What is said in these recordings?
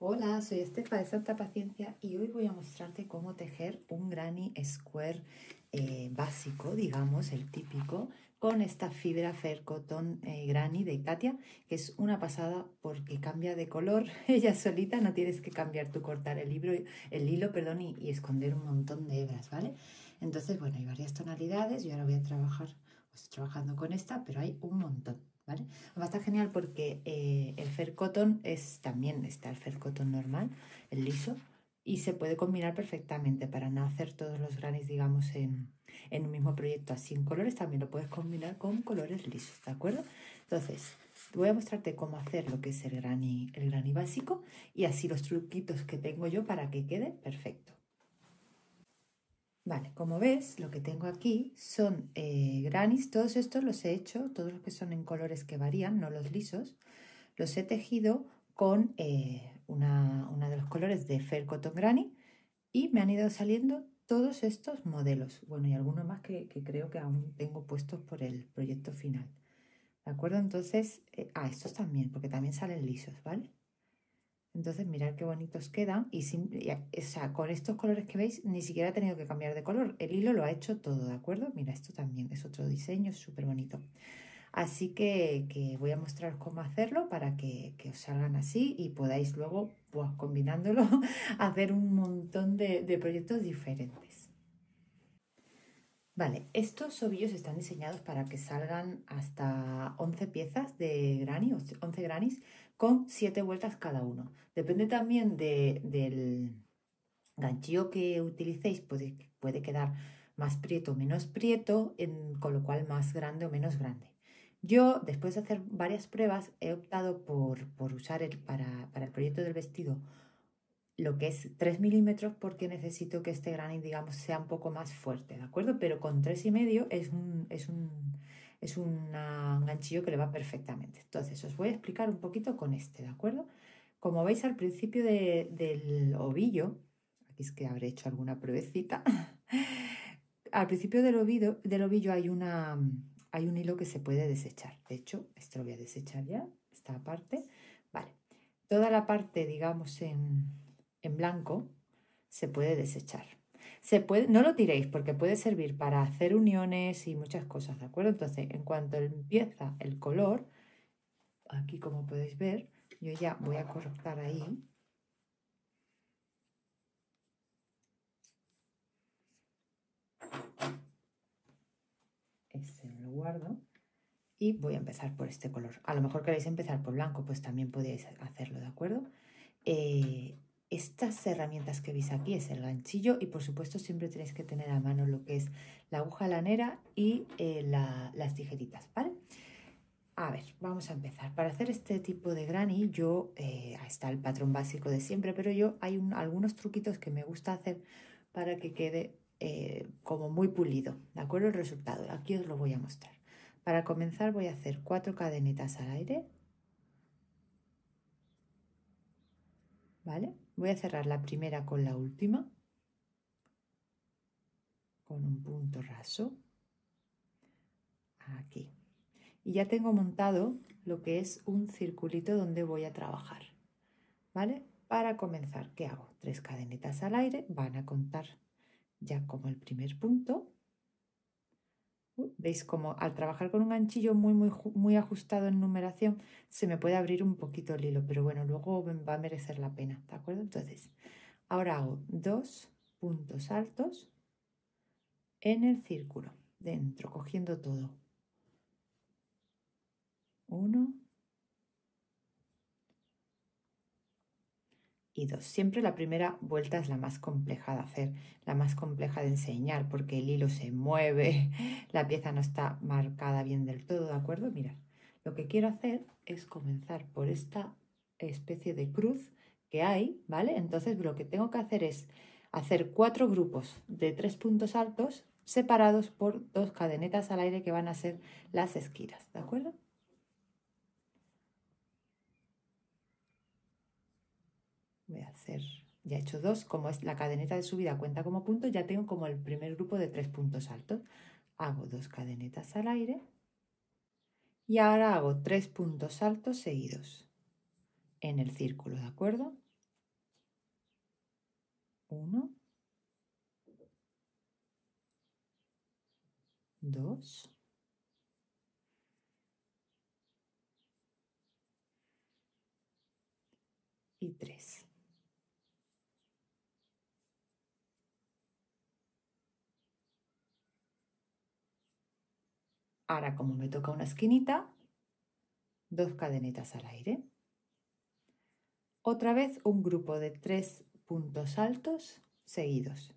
Hola, soy Estefa de Santa Paciencia y hoy voy a mostrarte cómo tejer un granny square eh, básico, digamos, el típico, con esta fibra Fair Cotton eh, Granny de Katia, que es una pasada porque cambia de color ella solita, no tienes que cambiar tú cortar el, libro, el hilo perdón, y, esconder un montón de hebras, ¿vale? Entonces, bueno, hay varias tonalidades, yo ahora voy a trabajar, estoy trabajando con esta, pero hay un montón. ¿Vale? Va a estar genial porque eh, el fair cotton es también está el fair cotton normal, el liso, y se puede combinar perfectamente para no hacer todos los granis, digamos, en, en un mismo proyecto así en colores, también lo puedes combinar con colores lisos, ¿de acuerdo? Entonces, voy a mostrarte cómo hacer lo que es el granny, el granny básico y así los truquitos que tengo yo para que quede perfecto. Vale, como ves, lo que tengo aquí son eh, granis, todos estos los he hecho, todos los que son en colores que varían, no los lisos, los he tejido con eh, una, de los colores de Fair Cotton Granny y me han ido saliendo todos estos modelos, bueno, y algunos más que, creo que aún tengo puestos por el proyecto final. ¿De acuerdo? Entonces, eh, ah, estos también, porque también salen lisos, ¿vale? Entonces, mirad qué bonitos quedan. Y, con estos colores que veis, ni siquiera he tenido que cambiar de color. El hilo lo ha hecho todo, ¿de acuerdo? Mira, esto también es otro diseño, súper bonito. Así que, voy a mostrar cómo hacerlo para que, os salgan así y podáis luego, pues, combinándolo, hacer un montón de, de proyectos diferentes. Vale, estos ovillos están diseñados para que salgan hasta 11 piezas de granny, 11 granis, con 7 vueltas cada uno. Depende también del ganchillo que utilicéis, puede, puede quedar más prieto o menos prieto, con lo cual más grande o menos grande. Yo, después de hacer varias pruebas, he optado por, usar el, para, para el proyecto del vestido lo que es 3 milímetros porque necesito que este granny, digamos, sea un poco más fuerte, ¿de acuerdo? Pero con 3 y medio es un, es un, es un ganchillo que le va perfectamente. Entonces, os voy a explicar un poquito con este, ¿de acuerdo? Como veis al principio del ovillo, aquí es que habré hecho alguna pruebecita, al principio del del ovillo hay, una, hay un hilo que se puede desechar. De hecho, esto lo voy a desechar ya, esta parte. Vale, toda la parte, digamos, en, en blanco se puede desechar. Se puede, no lo tiréis porque puede servir para hacer uniones y muchas cosas, ¿de acuerdo? Entonces, en cuanto empieza el color, aquí como podéis ver, yo ya voy a cortar ahí. Este lo guardo y voy a empezar por este color. A lo mejor queréis empezar por blanco, pues también podéis hacerlo, ¿de acuerdo? Eh, estas herramientas que veis aquí es el ganchillo y por supuesto siempre tenéis que tener a mano lo que es la aguja lanera y eh, las tijeritas, ¿vale? A ver, vamos a empezar. Para hacer este tipo de granny, yo, eh, está el patrón básico de siempre, pero yo hay algunos truquitos que me gusta hacer para que quede eh, como muy pulido, ¿de acuerdo? El resultado, aquí os lo voy a mostrar. Para comenzar voy a hacer cuatro cadenitas al aire, ¿vale? Voy a cerrar la primera con la última, con un punto raso, aquí. Y ya tengo montado lo que es un circulito donde voy a trabajar, ¿vale? Para comenzar, ¿qué hago? Tres cadenitas al aire, van a contar ya como el primer punto. ¿Veis como al trabajar con un ganchillo muy, muy, muy ajustado en numeración se me puede abrir un poquito el hilo, pero bueno, luego va a merecer la pena, ¿de acuerdo? Entonces, ahora hago dos puntos altos en el círculo, dentro, cogiendo todo. Uno, y. Siempre la primera vuelta es la más compleja de hacer, la más compleja de enseñar, porque el hilo se mueve, la pieza no está marcada bien del todo, ¿de acuerdo? Mirad, lo que quiero hacer es comenzar por esta especie de cruz que hay, ¿vale? Entonces lo que tengo que hacer es hacer cuatro grupos de tres puntos altos separados por dos cadenetas al aire que van a ser las esquinas, ¿de acuerdo? voy a hacer, ya he hecho dos, como es la cadeneta de subida cuenta como punto, ya tengo como el primer grupo de tres puntos altos. Hago dos cadenetas al aire y ahora hago tres puntos altos seguidos en el círculo, ¿de acuerdo? Uno, dos, y tres. Ahora, como me toca una esquinita, dos cadenetas al aire. Otra vez un grupo de tres puntos altos seguidos.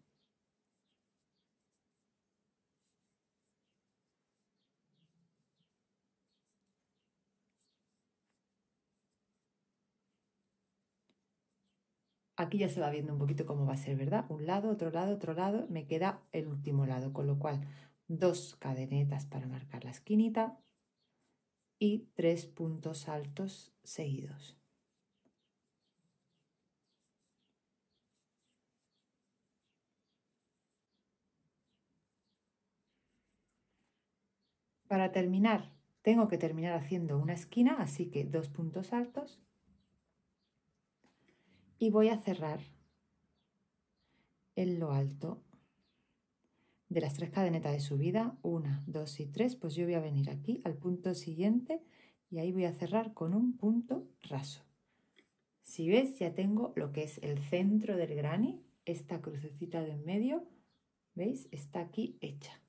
Aquí ya se va viendo un poquito cómo va a ser, ¿verdad? Un lado, otro lado, otro lado, me queda el último lado, con lo cual dos cadenetas para marcar la esquinita y tres puntos altos seguidos. Para terminar, tengo que terminar haciendo una esquina, así que dos puntos altos. Y voy a cerrar en lo alto de las tres cadenetas de subida, una, dos y tres, pues yo voy a venir aquí al punto siguiente y ahí voy a cerrar con un punto raso. Si ves, ya tengo lo que es el centro del granny, esta crucecita de en medio, ¿veis? Está aquí hecha.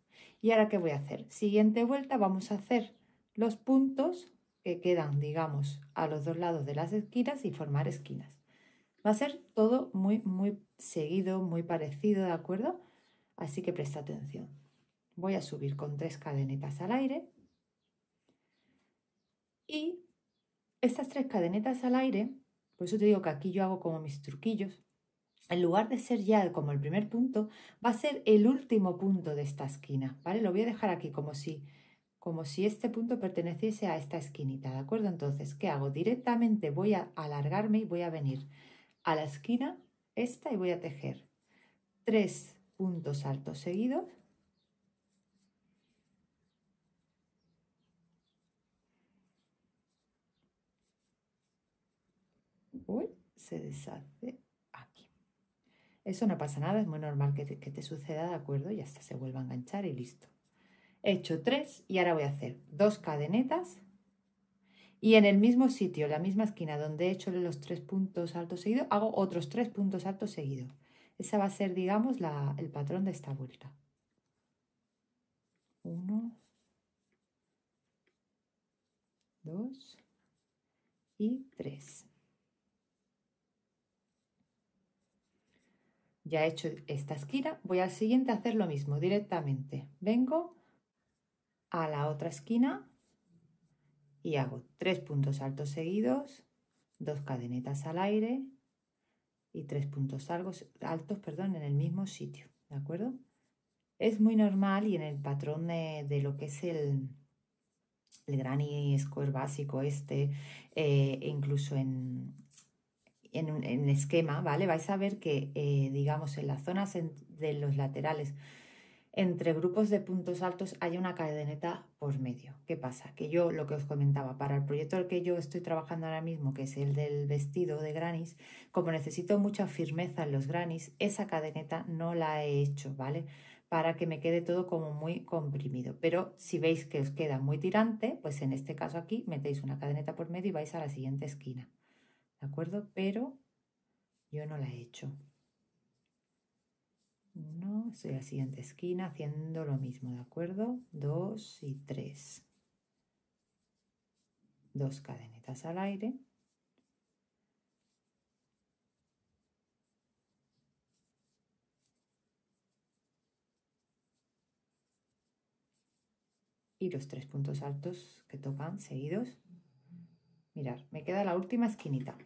¿Y ahora qué voy a hacer? Siguiente vuelta vamos a hacer los puntos que quedan, digamos, a los dos lados de las esquinas y formar esquinas. Va a ser todo muy, muy seguido, muy parecido, ¿de acuerdo? Así que presta atención. Voy a subir con tres cadenetas al aire. Y estas tres cadenetas al aire, por eso te digo que aquí yo hago como mis truquillos, en lugar de ser ya como el primer punto, va a ser el último punto de esta esquina, ¿vale? Lo voy a dejar aquí como si, como si este punto perteneciese a esta esquinita, ¿de acuerdo? Entonces, ¿qué hago? Directamente voy a alargarme y voy a venir a la esquina esta y voy a tejer tres puntos altos seguidos. Se deshace aquí. Eso no pasa nada, es muy normal que te, suceda, ¿de acuerdo? Y hasta se vuelva a enganchar y listo. He hecho tres y ahora voy a hacer dos cadenetas y en el mismo sitio, la misma esquina donde he hecho los tres puntos altos seguidos, hago otros tres puntos altos seguidos. Esa va a ser, digamos, el patrón de esta vuelta. Uno, dos y tres. Ya he hecho esta esquina, voy al siguiente a hacer lo mismo directamente. Vengo a la otra esquina y hago tres puntos altos seguidos, dos cadenetas al aire, y tres puntos altos, perdón, en el mismo sitio, ¿de acuerdo? Es muy normal y en el patrón de, lo que es el, el Granny Square básico este, eh, incluso en, en, en, esquema, ¿vale? Vais a ver que, eh, digamos, en las zonas de los laterales entre grupos de puntos altos hay una cadeneta por medio. ¿Qué pasa? Que yo, lo que os comentaba, para el proyecto al que yo estoy trabajando ahora mismo, que es el del vestido de granis, como necesito mucha firmeza en los granis, esa cadeneta no la he hecho, ¿vale? Para que me quede todo como muy comprimido. Pero si veis que os queda muy tirante, pues en este caso aquí metéis una cadeneta por medio y vais a la siguiente esquina. ¿De acuerdo? Pero yo no la he hecho. Uno, estoy a la siguiente esquina haciendo lo mismo, ¿de acuerdo? Dos y tres. Dos cadenetas al aire. Y los tres puntos altos que tocan seguidos. Mirar, me queda la última esquinita.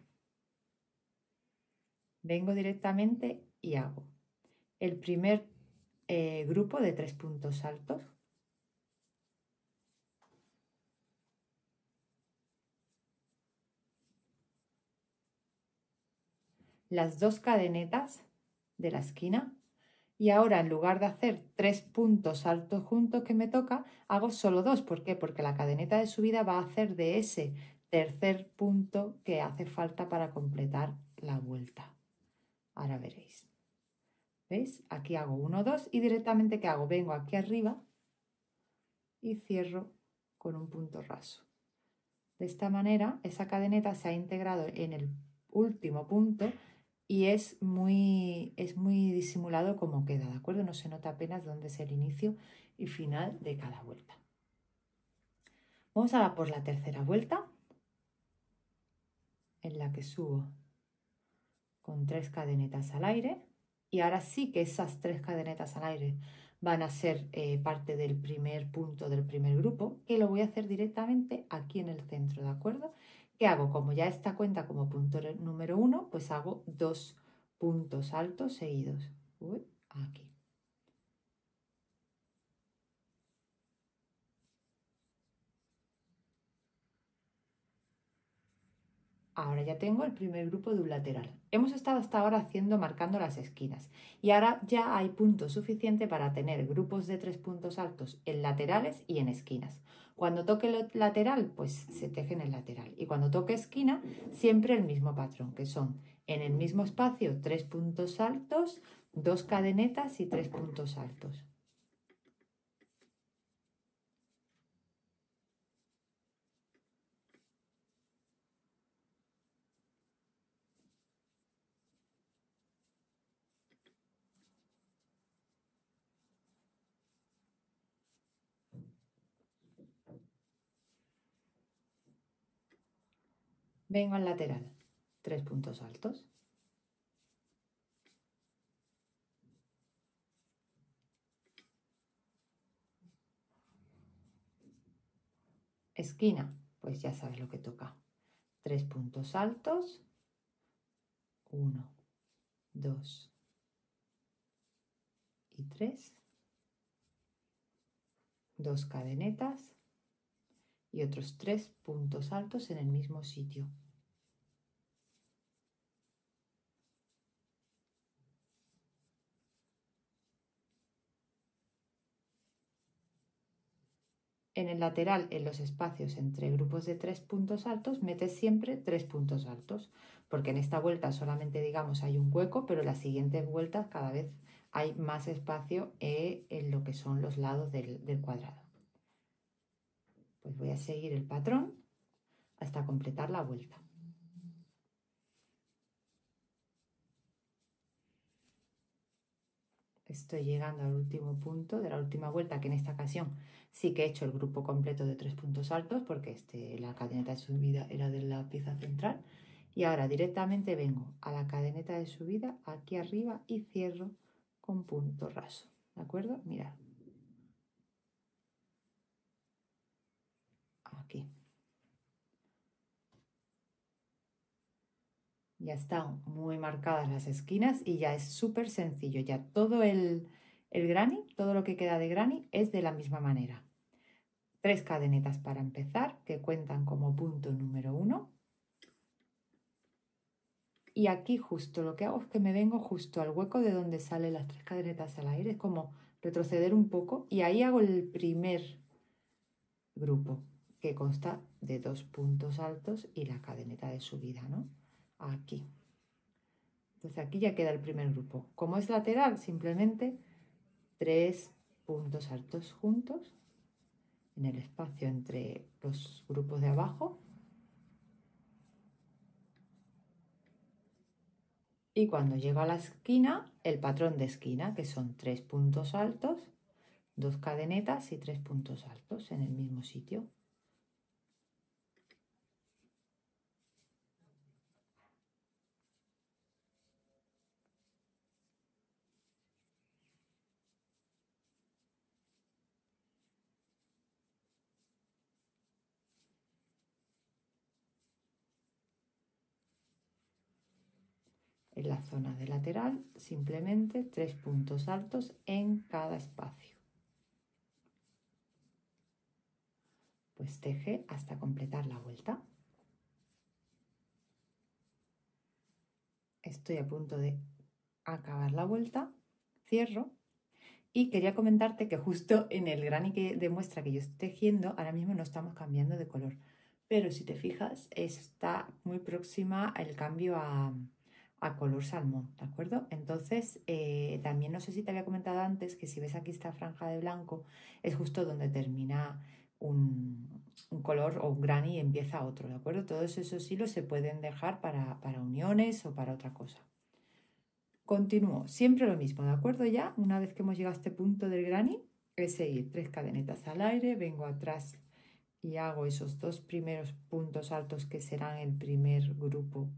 Vengo directamente y hago el primer eh, grupo de tres puntos altos. Las dos cadenetas de la esquina y ahora en lugar de hacer tres puntos altos juntos que me toca, hago solo dos. ¿Por qué? Porque la cadeneta de subida va a hacer de ese tercer punto que hace falta para completar la vuelta. Ahora veréis. ¿Veis? Aquí hago 1, 2 y directamente ¿qué hago? Vengo aquí arriba y cierro con un punto raso. De esta manera, esa cadeneta se ha integrado en el último punto y es muy, es muy disimulado como queda, ¿de acuerdo? No se nota apenas dónde es el inicio y final de cada vuelta. Vamos ahora por la tercera vuelta, en la que subo con tres cadenetas al aire y ahora sí que esas tres cadenetas al aire van a ser eh, parte del primer punto del primer grupo, que lo voy a hacer directamente aquí en el centro, ¿de acuerdo? ¿Qué hago? Como ya esta cuenta como punto número uno, pues hago dos puntos altos seguidos. aquí. Ahora ya tengo el primer grupo de un lateral. Hemos estado hasta ahora haciendo, marcando las esquinas y ahora ya hay punto suficiente para tener grupos de tres puntos altos en laterales y en esquinas. Cuando toque el lateral, pues se teje en el lateral y cuando toque esquina, siempre el mismo patrón, que son en el mismo espacio tres puntos altos, dos cadenetas y tres puntos altos. Vengo al lateral, tres puntos altos. Esquina, pues ya sabes lo que toca. Tres puntos altos. Uno, dos y tres. Dos cadenetas y otros tres puntos altos en el mismo sitio. En el lateral, en los espacios entre grupos de tres puntos altos, metes siempre tres puntos altos, porque en esta vuelta solamente, digamos, hay un hueco, pero en las siguientes vueltas cada vez hay más espacio eh, en lo que son los lados del cuadrado. Pues voy a seguir el patrón hasta completar la vuelta. Estoy llegando al último punto de la última vuelta, que en esta ocasión sí que he hecho el grupo completo de tres puntos altos, porque este, la cadeneta de subida era de la pieza central. Y ahora directamente vengo a la cadeneta de subida aquí arriba y cierro con punto raso. ¿De acuerdo? Mirad. aquí. Ya están muy marcadas las esquinas y ya es súper sencillo. Ya todo el, el granny, todo lo que queda de granny es de la misma manera. Tres cadenetas para empezar que cuentan como punto número uno. Y aquí justo lo que hago es que me vengo justo al hueco de donde salen las tres cadenetas al aire. Es como retroceder un poco y ahí hago el primer grupo que consta de dos puntos altos y la cadeneta de subida, ¿no? Aquí. Entonces aquí ya queda el primer grupo. Como es lateral, simplemente tres puntos altos juntos en el espacio entre los grupos de abajo. Y cuando llego a la esquina, el patrón de esquina, que son tres puntos altos, dos cadenetas y tres puntos altos en el mismo sitio. En la zona de lateral simplemente tres puntos altos en cada espacio. Pues teje hasta completar la vuelta. Estoy a punto de acabar la vuelta, cierro y quería comentarte que justo en el granny que demuestra que yo estoy tejiendo, ahora mismo no estamos cambiando de color. Pero si te fijas, está muy próxima el cambio a, a color salmón, ¿de acuerdo? Entonces, eh, también no sé si te había comentado antes que si ves aquí esta franja de blanco, es justo donde termina un, color o un granny y empieza otro, ¿de acuerdo? Todos esos hilos se pueden dejar para, para uniones o para otra cosa. Continúo, siempre lo mismo, ¿de acuerdo? Ya, una vez que hemos llegado a este punto del granny, es seguir tres cadenetas al aire, vengo atrás y hago esos dos primeros puntos altos que serán el primer grupo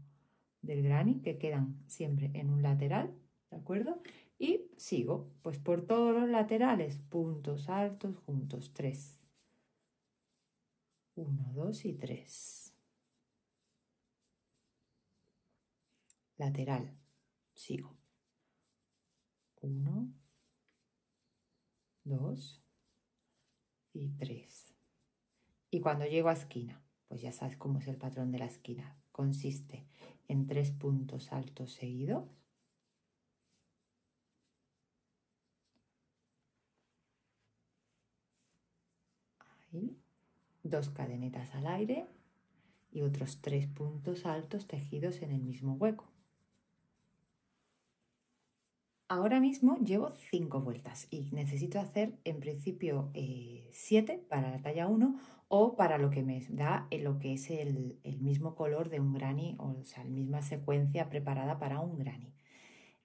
del granny que quedan siempre en un lateral, ¿de acuerdo? Y sigo, pues por todos los laterales, puntos altos juntos, 3. 1, 2 y 3. Lateral, sigo. 1, 2 y 3. Y cuando llego a esquina, pues ya sabes cómo es el patrón de la esquina. Consiste en tres puntos altos seguidos. Dos cadenetas al aire y otros tres puntos altos tejidos en el mismo hueco. Ahora mismo llevo cinco vueltas y necesito hacer en principio eh, siete para la talla 1 o para lo que me da lo que es el, mismo color de un granny, o sea, la misma secuencia preparada para un granny.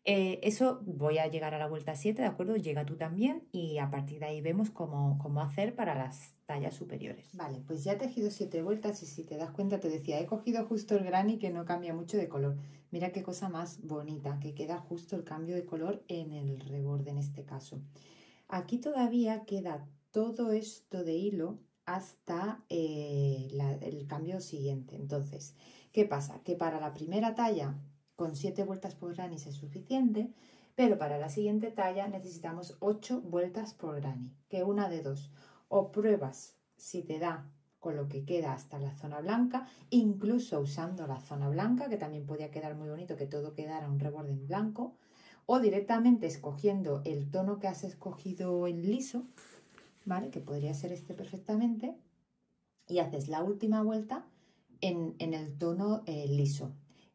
Eh, eso voy a llegar a la vuelta 7, ¿de acuerdo? Llega tú también y a partir de ahí vemos cómo, cómo hacer para las tallas superiores. Vale, pues ya he tejido 7 vueltas y si te das cuenta te decía, he cogido justo el granny que no cambia mucho de color. Mira qué cosa más bonita, que queda justo el cambio de color en el reborde en este caso. Aquí todavía queda todo esto de hilo hasta eh, el cambio siguiente. Entonces, ¿qué pasa? Que para la primera talla con 7 vueltas por granny es suficiente, pero para la siguiente talla necesitamos 8 vueltas por granny, que una de dos. O pruebas si te da con lo que queda hasta la zona blanca, incluso usando la zona blanca, que también podía quedar muy bonito que todo quedara un reborde en blanco, o directamente escogiendo el tono que has escogido en liso, ¿vale? Que podría ser este perfectamente. Y haces la última vuelta en, el tono eh, liso,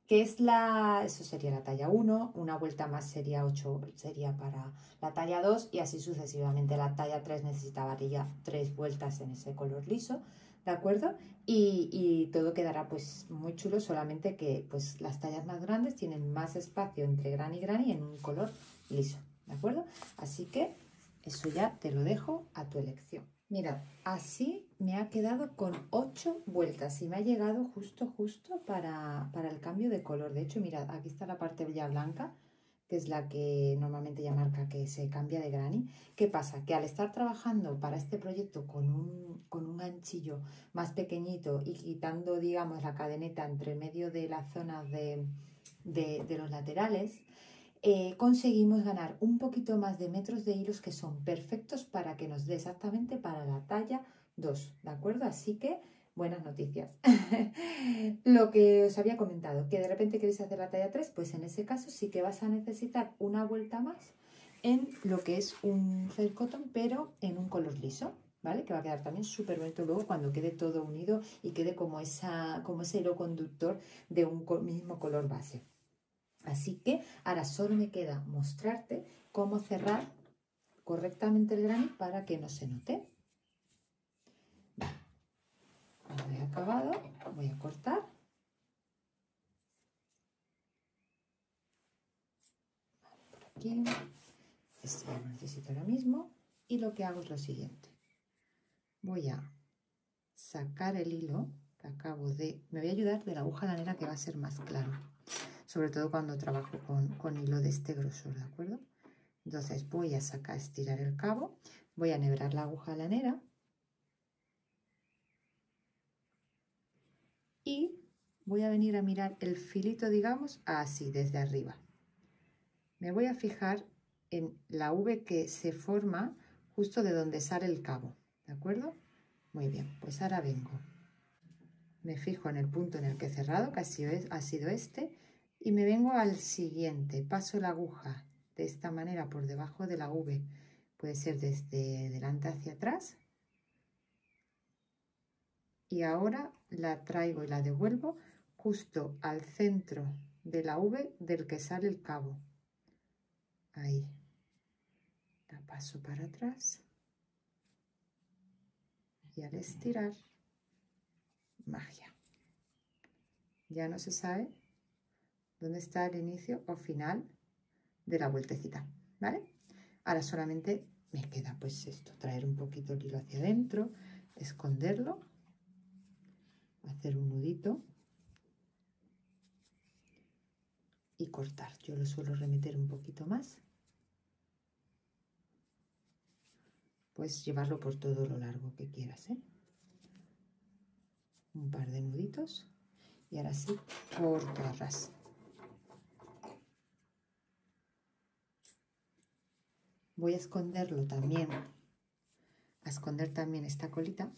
que es la, eso sería la talla 1, una vuelta más sería 8, sería para la talla 2 y así sucesivamente. La talla 3 necesitaría tres vueltas en ese color liso, ¿de acuerdo? Y, y, todo quedará pues muy chulo, solamente que pues las tallas más grandes tienen más espacio entre gran y gran y en un color liso, ¿de acuerdo? Así que eso ya te lo dejo a tu elección. Mirad, así me ha quedado con 8 vueltas y me ha llegado justo, justo para, para, el cambio de color. De hecho, mirad, aquí está la parte ya blanca, que es la que normalmente ya marca que se cambia de granny. ¿Qué pasa? Que al estar trabajando para este proyecto con un, con un ganchillo más pequeñito y quitando, digamos, la cadeneta entre medio de la zona de, de, de los laterales, eh, conseguimos ganar un poquito más de metros de hilos que son perfectos para que nos dé exactamente para la talla 2, ¿de acuerdo? Así que buenas noticias. Lo que os había comentado, que de repente queréis hacer la talla 3, pues en ese caso sí que vas a necesitar una vuelta más en lo que es un felt cotton, pero en un color liso, ¿vale? Que va a quedar también súper bonito luego cuando quede todo unido y quede como, esa, como ese hilo conductor de un mismo color base. Así que ahora solo me queda mostrarte cómo cerrar correctamente el grano para que no se note. Vale. he acabado, voy a cortar. aquí. Este lo necesito ahora mismo. Y lo que hago es lo siguiente. Voy a sacar el hilo que acabo de... Me voy a ayudar de la aguja lanera que va a ser más claro sobre todo cuando trabajo con, hilo de este grosor, ¿de acuerdo? Entonces voy a sacar, estirar el cabo, voy a nebrar la aguja lanera y voy a venir a mirar el filito, digamos, así, desde arriba. Me voy a fijar en la V que se forma justo de donde sale el cabo, ¿de acuerdo? Muy bien, pues ahora vengo. Me fijo en el punto en el que he cerrado, que ha sido este, y me vengo al siguiente. Paso la aguja de esta manera por debajo de la V. Puede ser desde delante hacia atrás. Y ahora la traigo y la devuelvo justo al centro de la V del que sale el cabo. Ahí. La paso para atrás. Y al estirar, magia. Ya no se sabe dónde está el inicio o final de la vueltecita, ¿vale? Ahora solamente me queda pues esto, traer un poquito el hilo hacia adentro, esconderlo, hacer un nudito y cortar. Yo lo suelo remeter un poquito más. Puedes llevarlo por todo lo largo que quieras, ¿eh? Un par de nuditos y ahora sí corto. Voy a esconderlo también, a esconder también esta colita.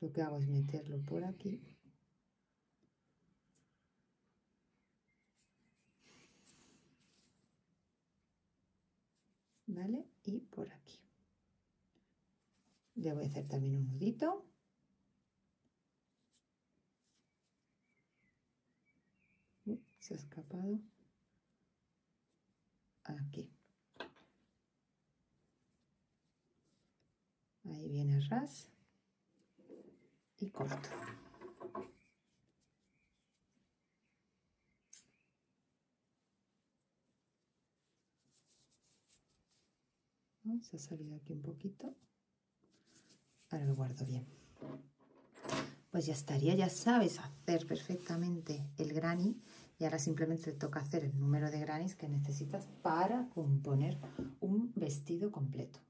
Lo que hago es meterlo por aquí. ¿Vale? Y por aquí. Le voy a hacer también un nudito. se ha escapado aquí ahí viene ras y corto. Se ha salido aquí un poquito. Ahora lo guardo bien. Pues ya estaría ya sabes hacer perfectamente el granny y ahora simplemente te toca hacer el número de granis que necesitas para componer un vestido completo.